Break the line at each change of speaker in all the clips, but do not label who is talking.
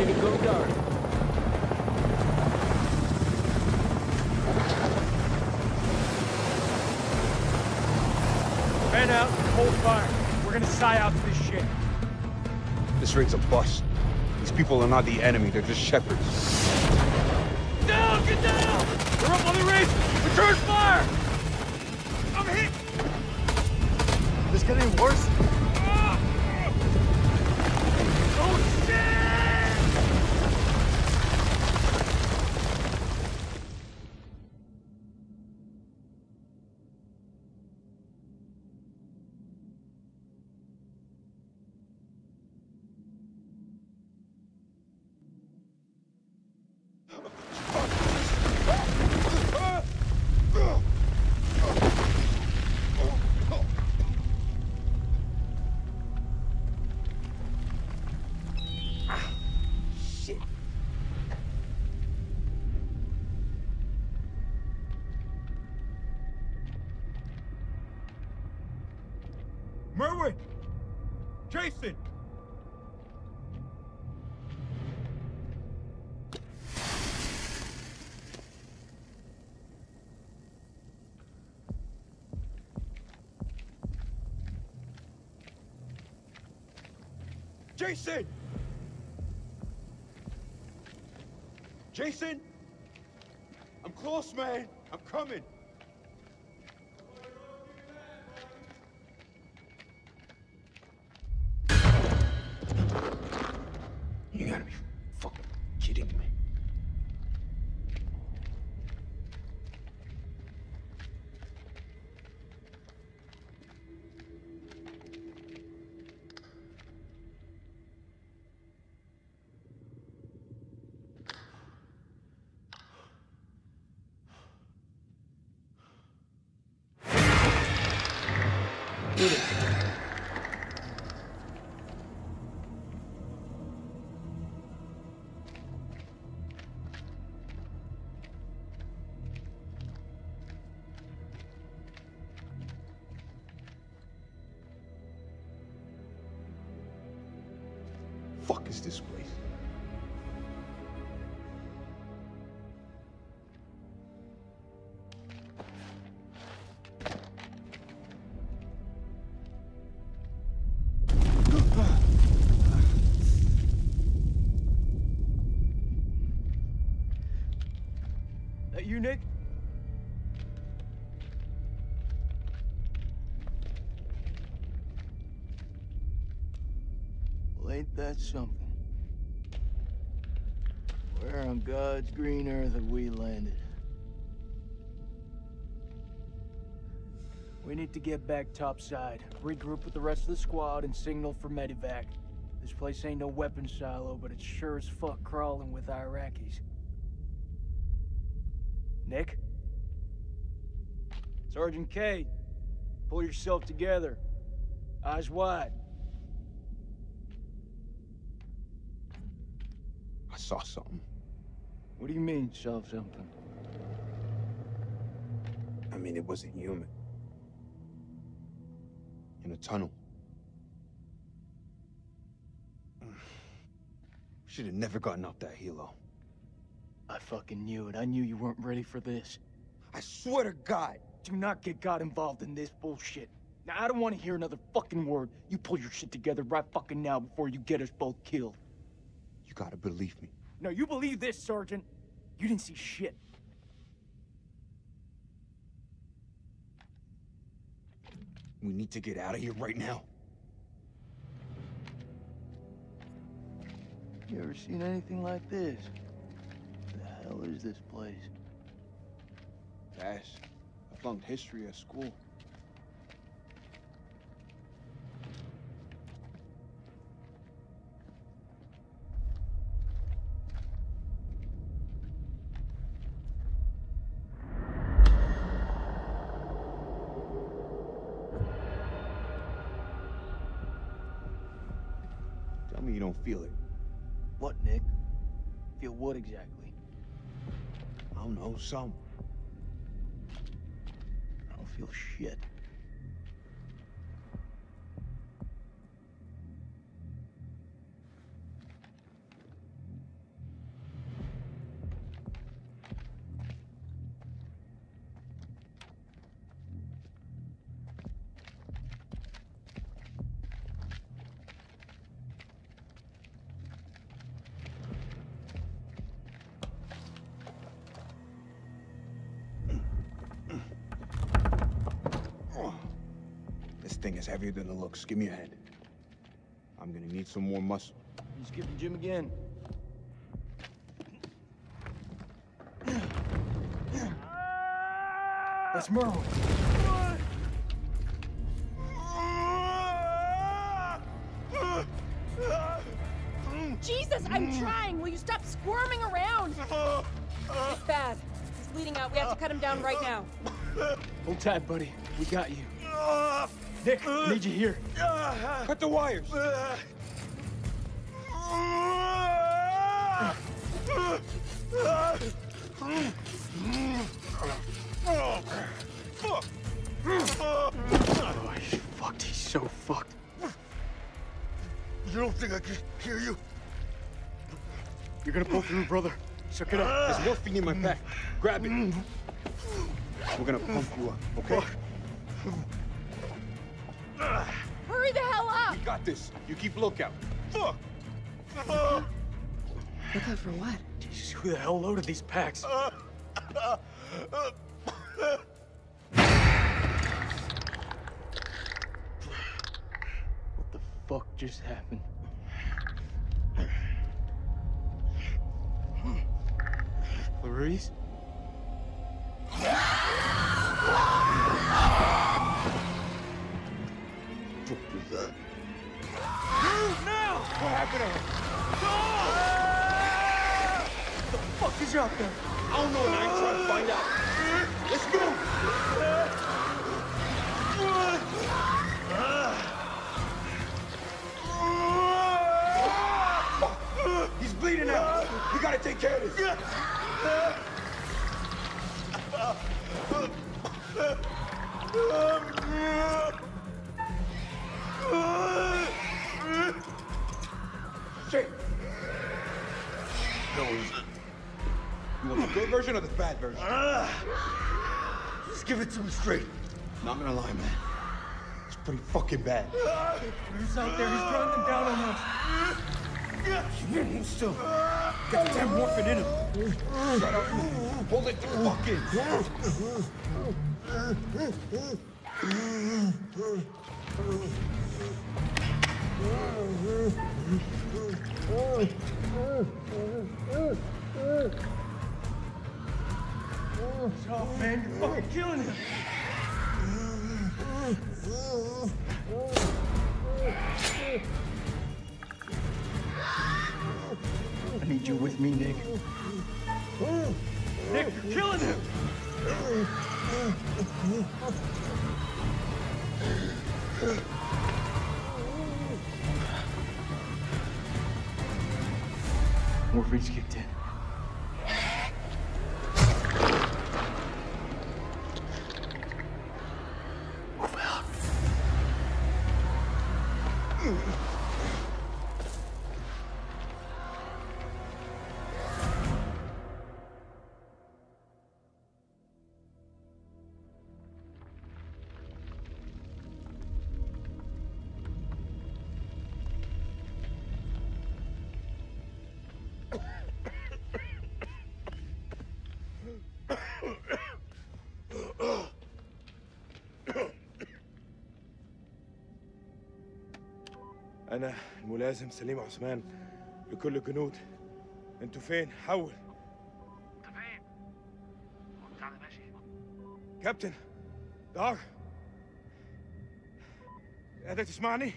ready to go dark.
Men out and hold fire. We're gonna sigh out to this shit.
This raid's a bust. These people are not the enemy, they're just shepherds.
Down! Get down! We're up on the ridge! Return fire! I'm hit!
This getting worse?
Jason! Jason! Jason! I'm close, man. I'm coming.
Fuck is this place?
That you, Nick?
Well, ain't that something? Where on God's green earth have we landed? We need to get back topside, regroup with the rest of the squad, and signal for medevac. This place ain't no weapons silo, but it's sure as fuck crawling with Iraqis. Nick? Sergeant Kay, pull yourself together. Eyes wide.
Saw something.
What do you mean, saw something?
I mean, it wasn't human. In a tunnel. Should have never gotten up that helo.
I fucking knew it. I knew you weren't ready for this.
I swear to God.
Do not get God involved in this bullshit. Now, I don't want to hear another fucking word. You pull your shit together right fucking now before you get us both killed.
You gotta believe me.
No, you believe this, Sergeant. You didn't see shit.
We need to get out of here right now.
You ever seen anything like this? The hell is this place?
Dash. I flunked history at school. Don't feel it.
What, Nick? Feel what exactly?
I don't know, some.
I don't feel shit.
Thing is heavier than it looks. Give me a hand. I'm gonna need some more muscle.
He's the gym again. That's Merwin.
Jesus, I'm trying. Will you stop squirming around? It's bad. He's bleeding out. We have to cut him down right now.
Hold tight, buddy. We got you. Nick, I need you here.
Cut the wires!
Oh, he's fucked. He's so fucked.
You don't think I can hear you?
You're gonna pull through, brother. Suck it up.
There's morphine in my pack. Grab it. We're gonna pump you up, okay? Got this. You keep lookout.
Fuck!
Look out for what?
Jesus, who the hell loaded these packs? What the fuck just happened? Clarice? What the fuck is out there?
I don't know, and I ain't trying to find out. Let's go! He's bleeding out. We gotta take care of this. Version or the bad version? Ah.
Just give it to me straight.
Not gonna lie, man. It's pretty fucking bad.
Who's out there? He's drawing them down on us.
Hold still. Got the damn morphine in him. Shut up. Hold it the fuck in.
Oh, man, you're fucking killing him. I need you with me, Nick. Nick, you're killing him! Morphine's kicked in.
أنا الملازم سليم عثمان لكل الجنود أنتوا فين؟ حول.
أنت فين؟ هو بتاعنا ماشي.
كابتن دار. قادر تسمعني؟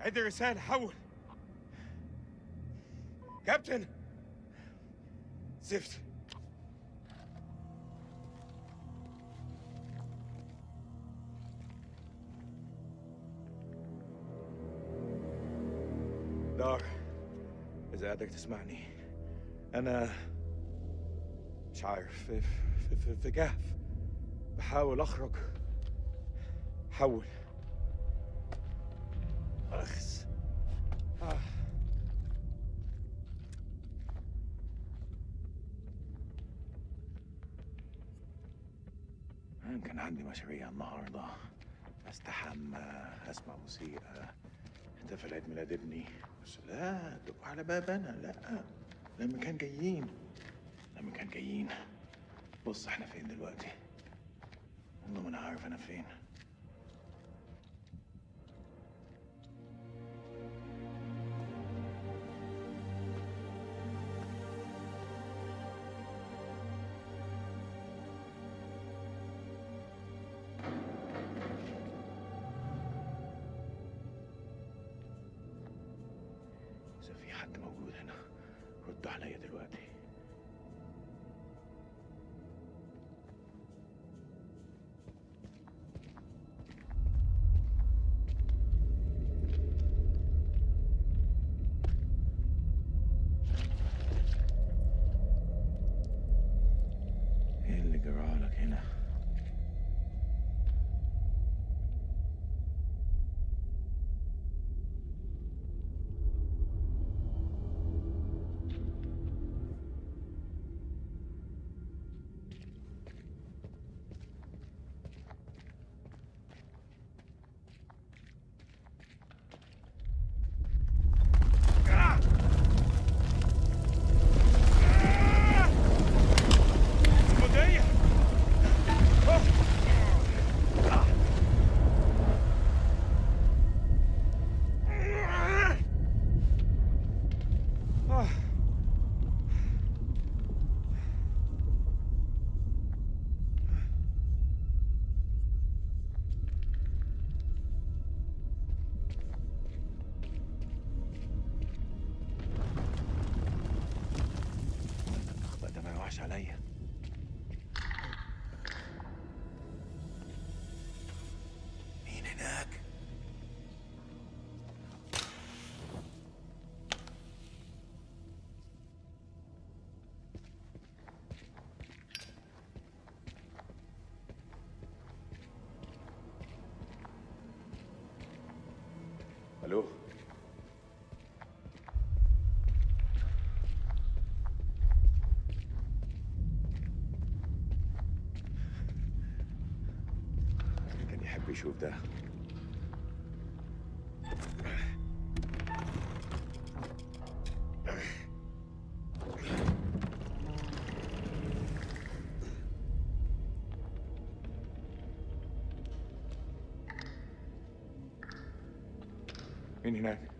عد الرسالة حول. كابتن. زفت. دار إذا قادر تسمعني. أنا مش عارف في, في, في, في كهف. بحاول أخرج. حول. أخس. آه. كان عندي مشاريع النهارده. أستحمى أسمع موسيقى. احتفل عيد ميلاد ابني. بس لا دقوا على باب أنا لا لما كان جايين. لما كان جايين. بص إحنا فين دلوقتي؟ والله ما أنا عارف أنا فين. حد موجود هنا. رد عليا دلوقتي. عليا مين هناك؟ الو şurada. İnin hadi.